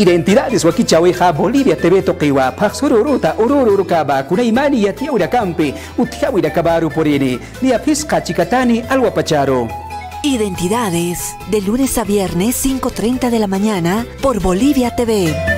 Identidades wakichaweja Bolivia TV toqiwa paksururuta urururukaba kuna imani ya tiaura campe utiawira kabaru porene ni apisca chicatani alwapacharo. Identidades, de lunes a viernes 5.30 de la mañana por Bolivia TV.